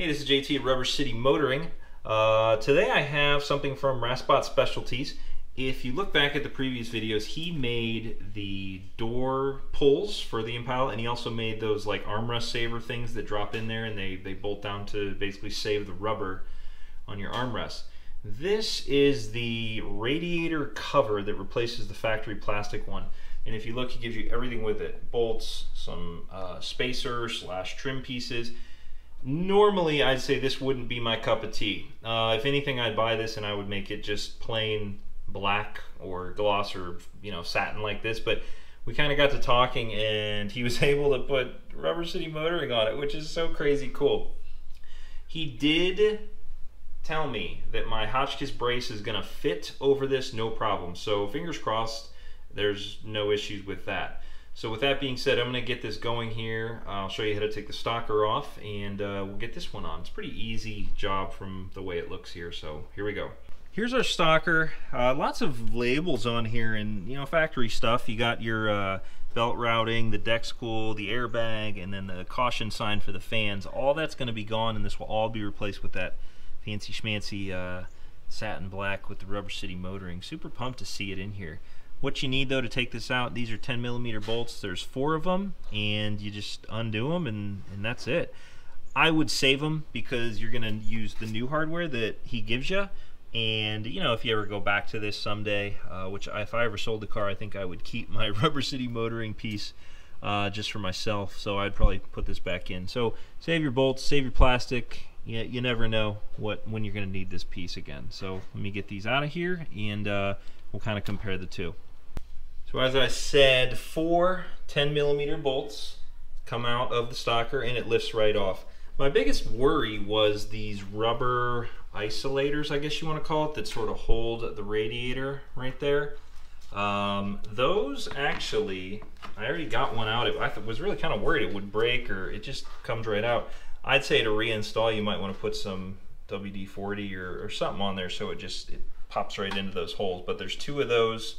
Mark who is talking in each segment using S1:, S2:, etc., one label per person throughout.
S1: Hey, this is JT at Rubber City Motoring. Uh, today I have something from Rassbot Specialties. If you look back at the previous videos, he made the door pulls for the Impala, and he also made those like armrest saver things that drop in there and they, they bolt down to basically save the rubber on your armrest. This is the radiator cover that replaces the factory plastic one. And if you look, he gives you everything with it. Bolts, some uh, spacer slash trim pieces. Normally, I'd say this wouldn't be my cup of tea. Uh, if anything, I'd buy this and I would make it just plain black or gloss or, you know, satin like this. But we kind of got to talking and he was able to put Rubber City Motoring on it, which is so crazy cool. He did tell me that my Hotchkis brace is going to fit over this no problem. So fingers crossed, there's no issues with that. So with that being said, I'm going to get this going here. I'll show you how to take the stocker off and uh, we'll get this one on. It's a pretty easy job from the way it looks here. So here we go. Here's our stocker. Uh, lots of labels on here and you know factory stuff. You got your uh, belt routing, the Dex-Cool, the airbag, and then the caution sign for the fans. All that's going to be gone and this will all be replaced with that fancy schmancy uh, satin black with the Rubber City motoring. Super pumped to see it in here. What you need though to take this out, these are 10 millimeter bolts. There's four of them and you just undo them and, and that's it. I would save them because you're gonna use the new hardware that he gives you. And you know, if you ever go back to this someday, uh, which if I ever sold the car, I think I would keep my Rubber City motoring piece uh, just for myself. So I'd probably put this back in. So save your bolts, save your plastic. You, you never know what when you're going to need this piece again. So let me get these out of here and uh, we'll kind of compare the two. So as I said, four 10 millimeter bolts come out of the stocker and it lifts right off. My biggest worry was these rubber isolators, I guess you want to call it, that sort of hold the radiator right there. Um, those actually, I already got one out. I was really kind of worried it would break or it just comes right out. I'd say to reinstall, you might want to put some WD-40 or, or something on there so it just it pops right into those holes. But there's two of those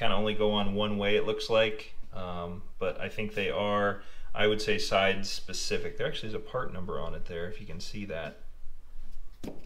S1: kind of only go on one way it looks like. Um, but I think they are I would say side specific. There actually is a part number on it there if you can see that.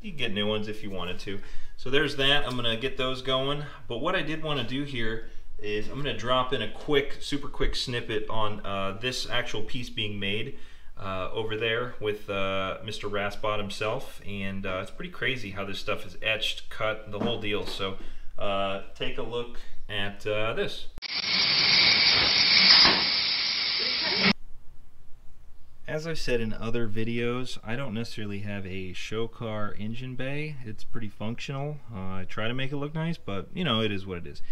S1: You get new ones if you wanted to. So there's that. I'm gonna get those going. But what I did want to do here is I'm gonna drop in a quick super quick snippet on uh, this actual piece being made uh, over there with uh, Mr. Rassbot himself. And uh, it's pretty crazy how this stuff is etched cut the whole deal. So uh, take a look at uh, this. As I've said in other videos, I don't necessarily have a show car engine bay. It's pretty functional. Uh, I try to make it look nice, but you know, it is what it is.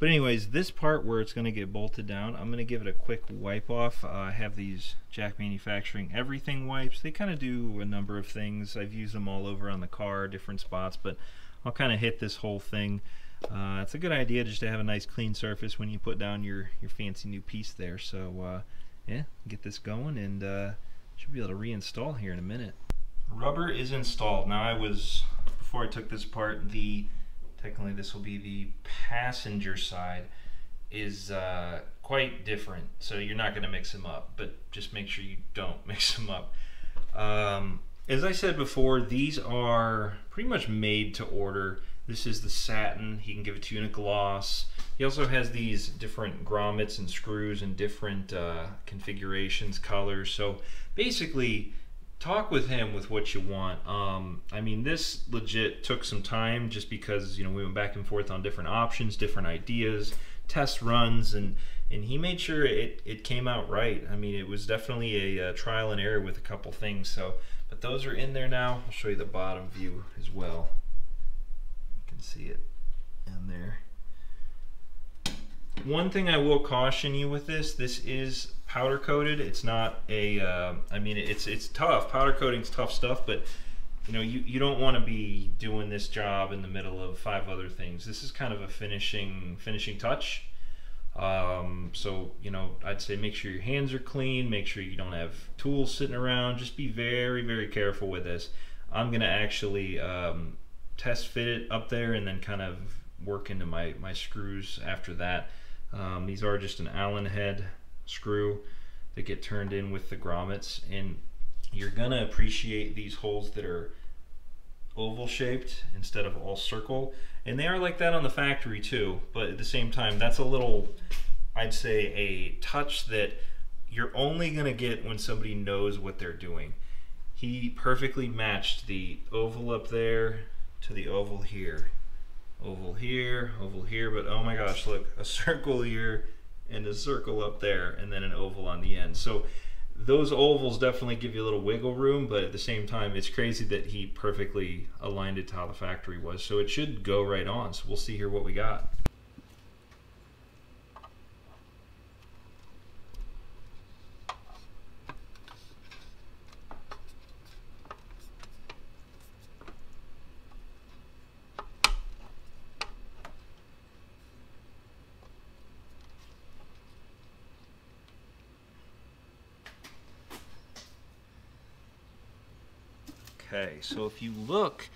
S1: But anyways, this part where it's going to get bolted down, I'm going to give it a quick wipe off. Uh, I have these Jack Manufacturing Everything wipes. They kind of do a number of things. I've used them all over on the car, different spots, but I'll kind of hit this whole thing uh, it's a good idea just to have a nice clean surface when you put down your, your fancy new piece there. So uh, yeah, get this going and uh, should be able to reinstall here in a minute. Rubber is installed. Now I was, before I took this apart, the, technically this will be the passenger side, is uh, quite different. So you're not going to mix them up, but just make sure you don't mix them up. Um, as I said before, these are pretty much made to order. This is the satin. He can give it to you in a gloss. He also has these different grommets and screws and different uh, configurations, colors. So basically, talk with him with what you want. Um, I mean, this legit took some time just because you know we went back and forth on different options, different ideas, test runs, and and he made sure it it came out right. I mean, it was definitely a, a trial and error with a couple things. So, but those are in there now. I'll show you the bottom view as well You can see it in there. One thing I will caution you with this, this is powder coated. It's not a. Uh, I mean, it's it's tough. Powder coating's tough stuff, but you know, you, you don't want to be doing this job in the middle of five other things. This is kind of a finishing finishing touch. Um, so, you know, I'd say make sure your hands are clean, make sure you don't have tools sitting around. Just be very, very careful with this. I'm going to actually um, test fit it up there and then kind of work into my, my screws after that. Um, these are just an Allen head screw that get turned in with the grommets and you're gonna appreciate these holes that are oval shaped instead of all circle. And they are like that on the factory too, but at the same time, that's a little, I'd say, a touch that you're only gonna get when somebody knows what they're doing. He perfectly matched the oval up there to the oval here. Oval here, oval here, but oh my gosh, look, a circle here and a circle up there, and then an oval on the end. So those ovals definitely give you a little wiggle room, but at the same time, it's crazy that he perfectly aligned it to how the factory was. So it should go right on. So we'll see here what we got. Okay, so if you look,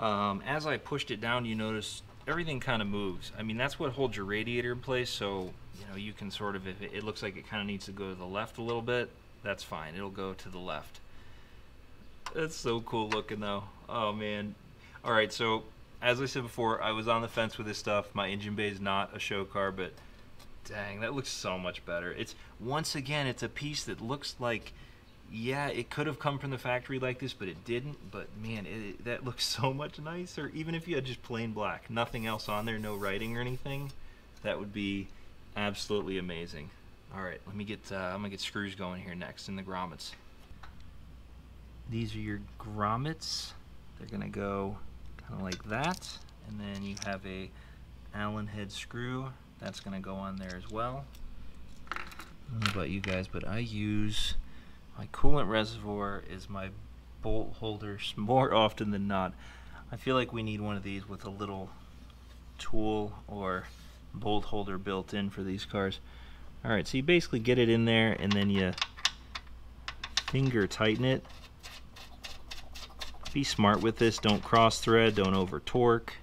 S1: um, as I pushed it down, you notice everything kind of moves. I mean, that's what holds your radiator in place, so you know you can sort of, if it, it looks like it kind of needs to go to the left a little bit, that's fine. It'll go to the left. That's so cool looking though. Oh man. All right, so as I said before, I was on the fence with this stuff. My engine bay is not a show car, but dang, that looks so much better. It's once again, it's a piece that looks like yeah, it could have come from the factory like this, but it didn't. But man, it, that looks so much nicer. Even if you had just plain black, nothing else on there, no writing or anything, that would be absolutely amazing. All right, let me get, uh, I'm gonna get screws going here next in the grommets. These are your grommets. They're gonna go kind of like that. And then you have a Allen head screw. That's gonna go on there as well. I don't know about you guys, but I use my coolant reservoir is my bolt holders more often than not. I feel like we need one of these with a little tool or bolt holder built in for these cars. Alright, so you basically get it in there and then you finger tighten it. Be smart with this, don't cross thread, don't over torque.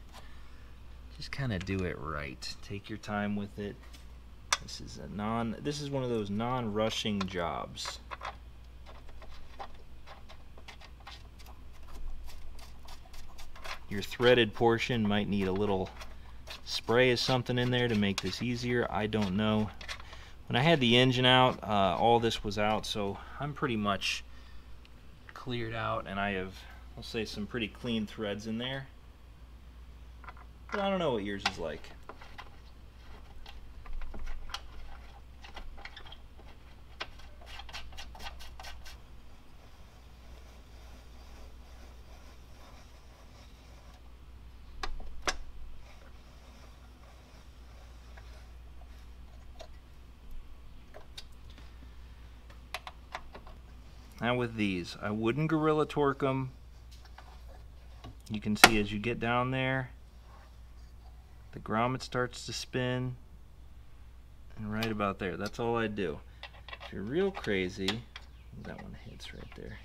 S1: Just kind of do it right. Take your time with it. This is a non this is one of those non-rushing jobs. Your threaded portion might need a little spray of something in there to make this easier. I don't know. When I had the engine out, uh, all this was out, so I'm pretty much cleared out, and I have, I'll say, some pretty clean threads in there. But I don't know what yours is like. Now with these, I wouldn't Gorilla Torque them. You can see as you get down there, the grommet starts to spin. And right about there, that's all I do. If you're real crazy, that one hits right there.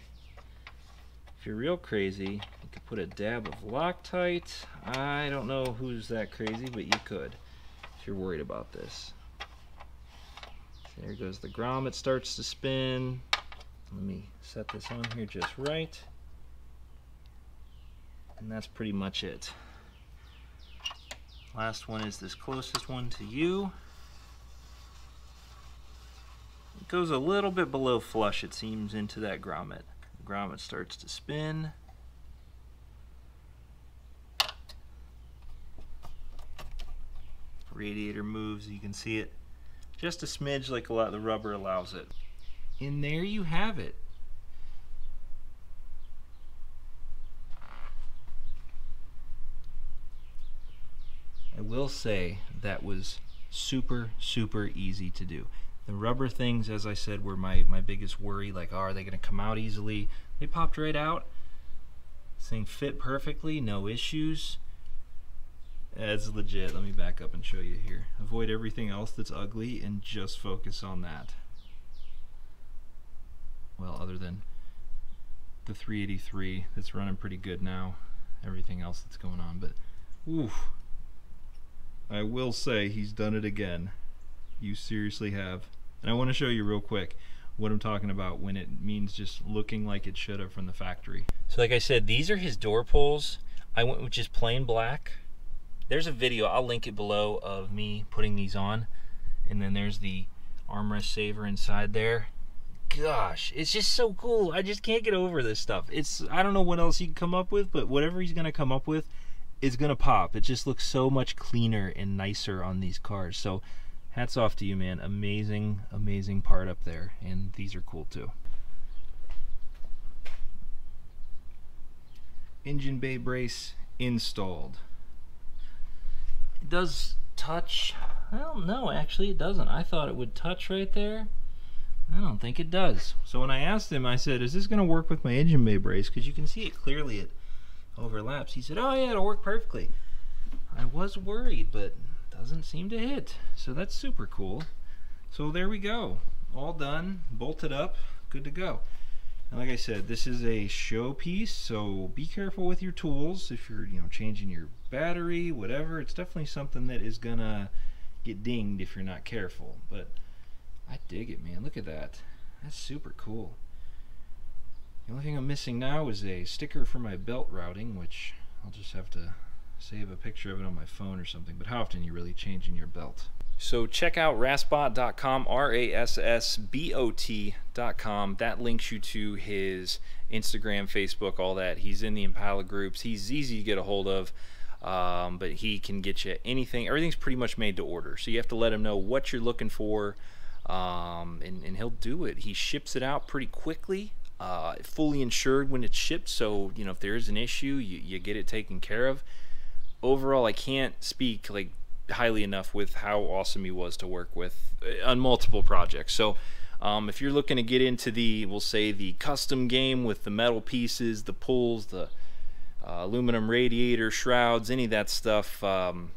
S1: If you're real crazy, you could put a dab of Loctite. I don't know who's that crazy, but you could if you're worried about this. There goes the grommet starts to spin. Let me set this on here just right. And that's pretty much it. Last one is this closest one to you. It goes a little bit below flush, it seems, into that grommet. The grommet starts to spin. Radiator moves, you can see it just a smidge like a lot of the rubber allows it. And there you have it. I will say that was super, super easy to do. The rubber things, as I said, were my, my biggest worry. Like, oh, are they going to come out easily? They popped right out. This thing fit perfectly, no issues. That's legit. Let me back up and show you here. Avoid everything else that's ugly and just focus on that well other than the 383 that's running pretty good now everything else that's going on but oof I will say he's done it again you seriously have and I want to show you real quick what I'm talking about when it means just looking like it should have from the factory. So like I said, these are his door pulls. I went with just plain black. There's a video, I'll link it below, of me putting these on. And then there's the armrest saver inside there. Gosh, it's just so cool. I just can't get over this stuff. It's I don't know what else he can come up with, but whatever he's gonna come up with is gonna pop. It just looks so much cleaner and nicer on these cars. So hats off to you, man. Amazing, amazing part up there. And these are cool too. Engine bay brace installed. It does touch. Well, no, actually it doesn't. I thought it would touch right there. I don't think it does. So when I asked him, I said, is this going to work with my engine bay brace? Because you can see it clearly, it overlaps. He said, oh yeah, it'll work perfectly. I was worried, but doesn't seem to hit. So that's super cool. So there we go. All done, bolted up, good to go. And like I said, this is a show piece, so be careful with your tools. If you're, you know, changing your battery, whatever, it's definitely something that is gonna get dinged if you're not careful. But I dig it, man. Look at that. That's super cool. The only thing I'm missing now is a sticker for my belt routing, which I'll just have to save a picture of it on my phone or something. But how often are you really changing your belt? So check out rassbot.com, R-A-S-S-B-O-T.com. That links you to his Instagram, Facebook, all that. He's in the Impala groups. He's easy to get a hold of. Um, but he can get you anything. Everything's pretty much made to order. So you have to let him know what you're looking for, um, and, and, he'll do it. He ships it out pretty quickly, uh, fully insured when it's shipped. So you know if there is an issue, you, you get it taken care of. Overall, I can't speak like highly enough with how awesome he was to work with uh, on multiple projects. So. Um, if you're looking to get into the, we'll say the custom game with the metal pieces, the pulls, the uh, aluminum radiator, shrouds, any of that stuff, um,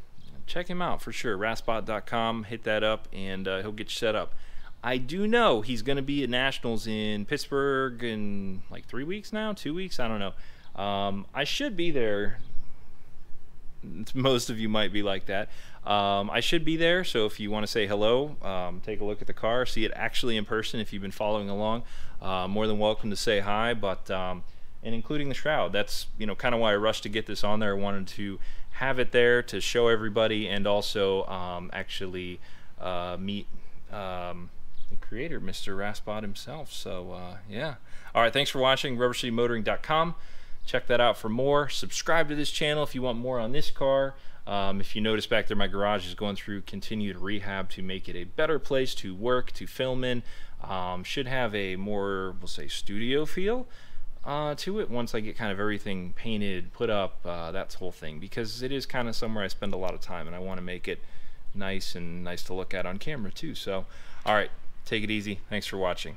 S1: check him out for sure. Rassbot.com, hit that up, and uh, he'll get you set up. I do know he's going to be at Nationals in Pittsburgh in like three weeks now, two weeks, I don't know. Um, I should be there. Most of you might be like that. Um, I should be there, so if you want to say hello, um, take a look at the car, see it actually in person if you've been following along. Uh, more than welcome to say hi, but um, and including the shroud. That's you know kind of why I rushed to get this on there. I wanted to have it there to show everybody and also um, actually uh, meet um, the creator, Mr. Rassbot himself. So uh, yeah. All right, thanks for watching. RubberCityMotoring.com. Check that out for more. Subscribe to this channel if you want more on this car. Um, if you notice back there, my garage is going through continued rehab to make it a better place to work, to film in. Um, should have a more, we'll say, studio feel uh, to it once I get kind of everything painted, put up, uh, that whole thing, because it is kind of somewhere I spend a lot of time and I want to make it nice and nice to look at on camera too. So, all right, take it easy. Thanks for watching.